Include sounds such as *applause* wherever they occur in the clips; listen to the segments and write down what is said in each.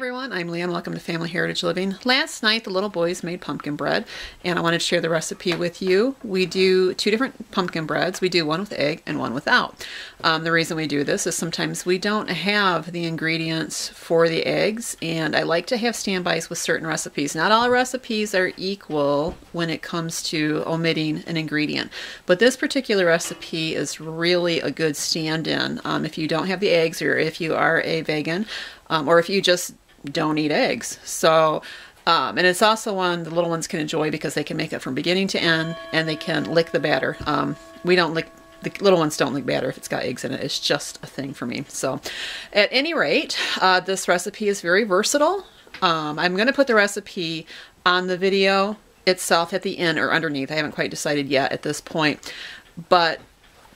everyone. I'm Leanne. Welcome to Family Heritage Living. Last night, the little boys made pumpkin bread, and I wanted to share the recipe with you. We do two different pumpkin breads. We do one with egg and one without. Um, the reason we do this is sometimes we don't have the ingredients for the eggs, and I like to have standbys with certain recipes. Not all recipes are equal when it comes to omitting an ingredient, but this particular recipe is really a good stand-in um, if you don't have the eggs or if you are a vegan um, or if you just don't eat eggs. So, um, and it's also one the little ones can enjoy because they can make it from beginning to end and they can lick the batter. Um, we don't lick the little ones don't lick batter if it's got eggs in it. It's just a thing for me. So, at any rate, uh, this recipe is very versatile. Um, I'm going to put the recipe on the video itself at the end or underneath. I haven't quite decided yet at this point. But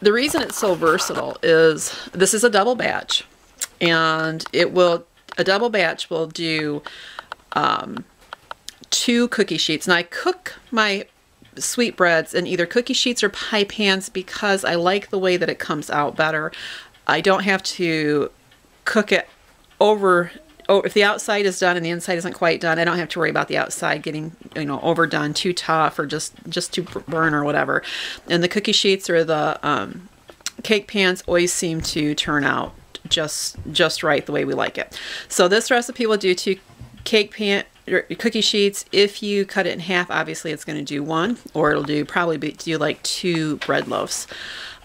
the reason it's so versatile is this is a double batch and it will a double batch will do um, two cookie sheets. And I cook my sweetbreads in either cookie sheets or pie pans because I like the way that it comes out better. I don't have to cook it over oh, if the outside is done and the inside isn't quite done, I don't have to worry about the outside getting, you know, overdone, too tough, or just just too burn or whatever. And the cookie sheets or the um, cake pans always seem to turn out just just right the way we like it. So this recipe will do two cake pan cookie sheets. If you cut it in half, obviously it's going to do one, or it'll do probably be, do like two bread loaves.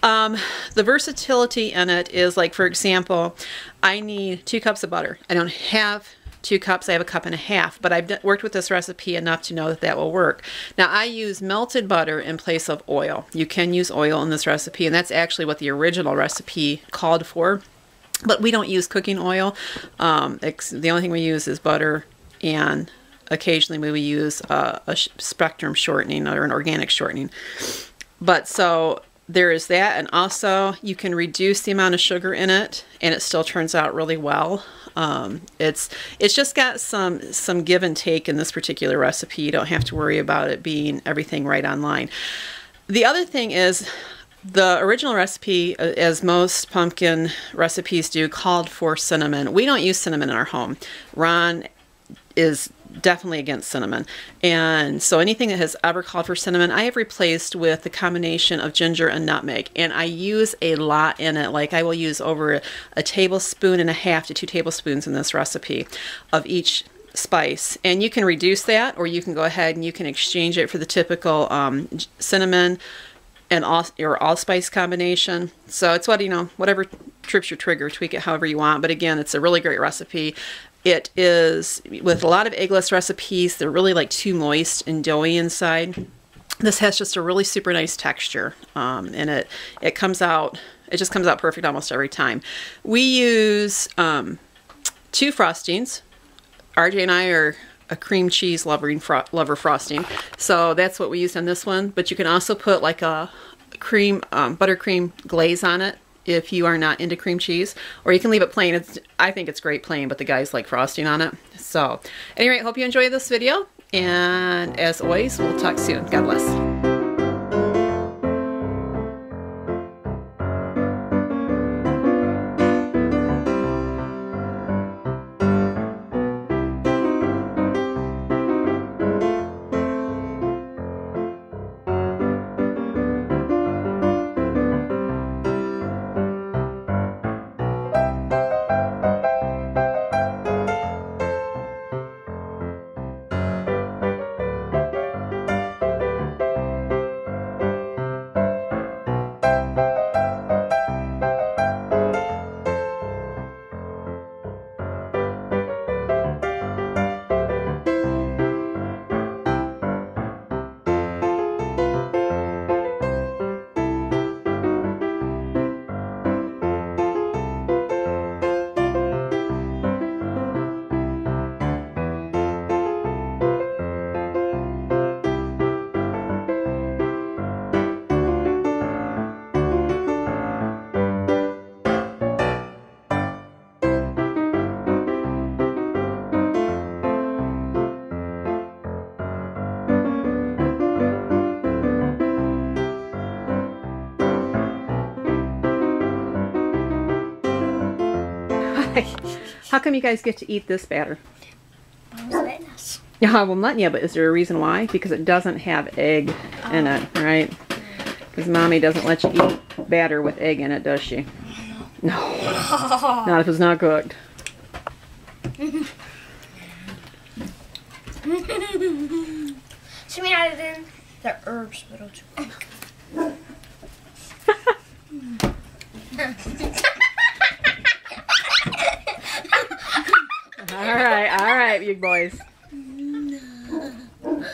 Um, the versatility in it is like, for example, I need two cups of butter. I don't have two cups, I have a cup and a half, but I've worked with this recipe enough to know that that will work. Now I use melted butter in place of oil. You can use oil in this recipe, and that's actually what the original recipe called for but we don't use cooking oil. Um, the only thing we use is butter, and occasionally we use a, a spectrum shortening or an organic shortening. But so there is that, and also you can reduce the amount of sugar in it, and it still turns out really well. Um, it's it's just got some some give and take in this particular recipe. You don't have to worry about it being everything right online. The other thing is the original recipe, uh, as most pumpkin recipes do, called for cinnamon. We don't use cinnamon in our home. Ron is definitely against cinnamon. And so anything that has ever called for cinnamon, I have replaced with the combination of ginger and nutmeg. And I use a lot in it. Like I will use over a, tablespoon and a half to two tablespoons in this recipe of each spice and you can reduce that or you can go ahead and you can exchange it for the typical um, cinnamon and all your allspice combination. So it's what, you know, whatever trips your trigger, tweak it however you want. But again, it's a really great recipe. It is, with a lot of eggless recipes, they're really like too moist and doughy inside. This has just a really super nice texture. Um, and it, it comes out, it just comes out perfect almost every time. We use um, two frostings. RJ and I are a cream cheese lovering fro lover frosting. So that's what we used on this one. But you can also put like a cream, um, buttercream glaze on it if you are not into cream cheese. Or you can leave it plain. It's I think it's great plain, but the guys like frosting on it. So anyway, hope you enjoy this video. And as always, we'll talk soon. God bless. How come you guys get to eat this batter? Yeah, I'm letting you, but is there a reason why? Because it doesn't have egg in it, right? Because mommy doesn't let you eat batter with egg in it, does she? No. *laughs* Not if it's not cooked. Should we add it in the herbs a *laughs* little too quick? All right, all right, you boys.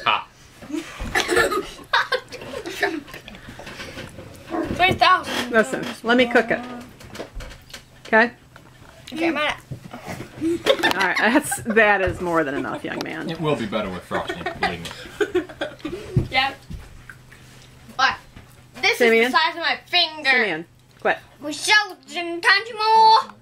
Ha. Three thousand. Listen, let me cook it. Okay? Okay, I'm at All right, that's that is more than enough, young man. It will be better with frosting, believe me. Yeah. What? This Simeon? is the size of my finger. Simeon, quit. We shall touch more.